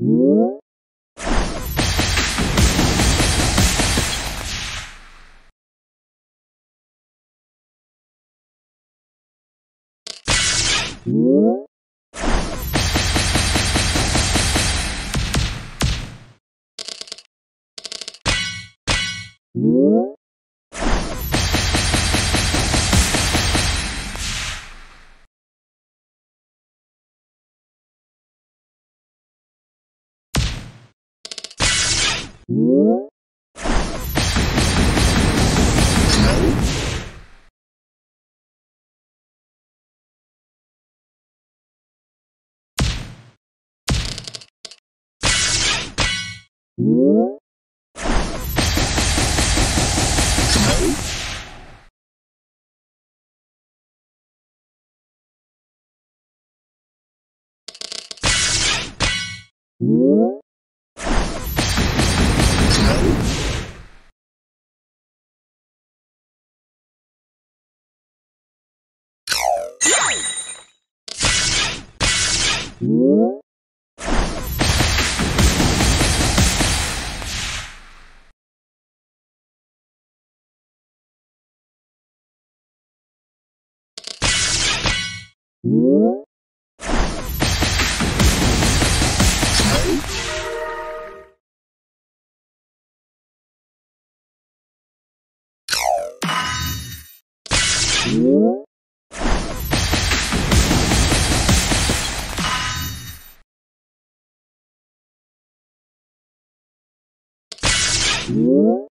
Whoop! Whoop! Woo! Whoa! Whoa!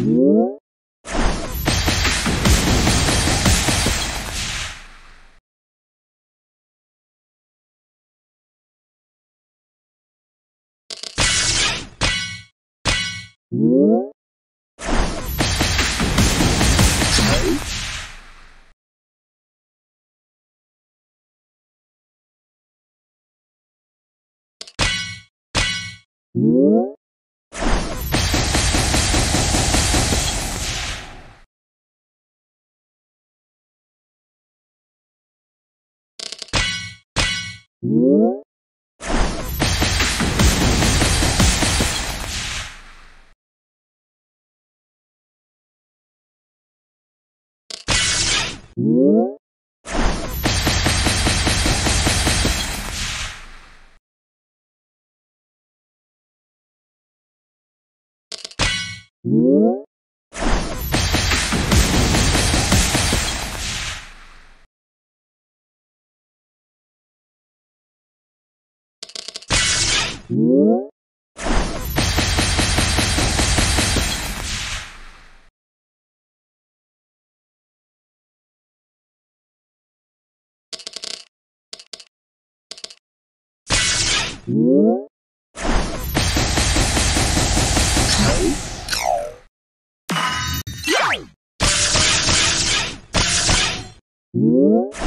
Woo! Woo! Whoa! Whoa!